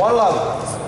One love.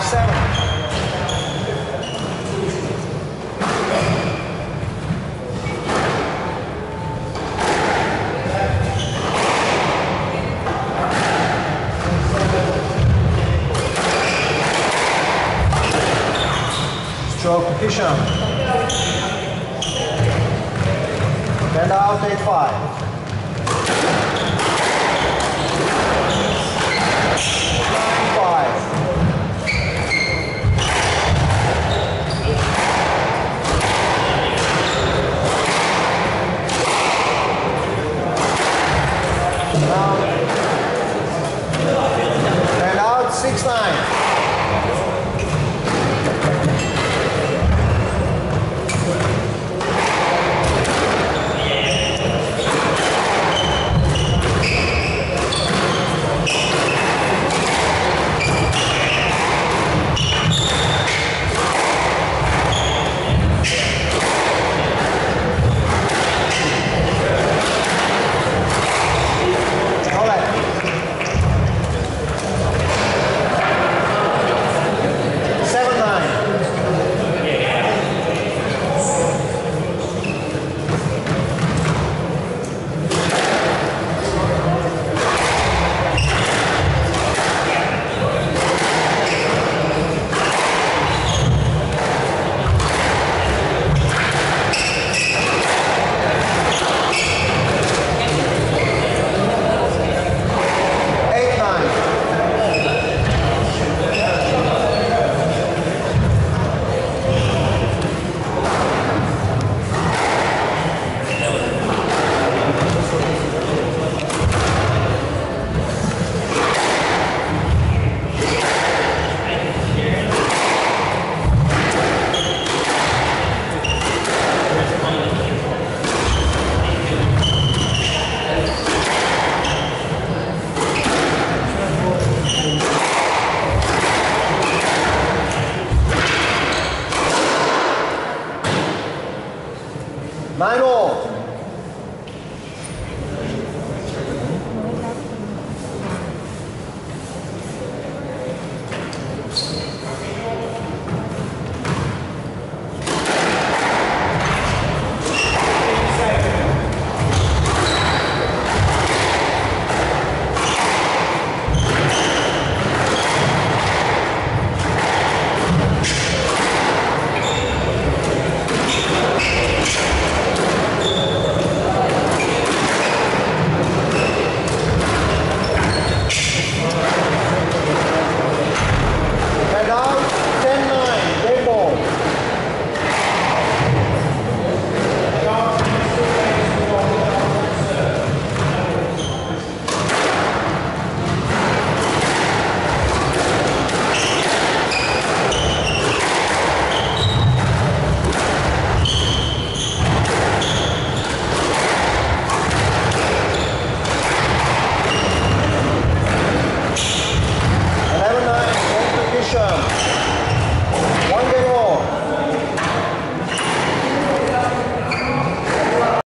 top seven. Stroke to Hisham. Bend out, 8-5.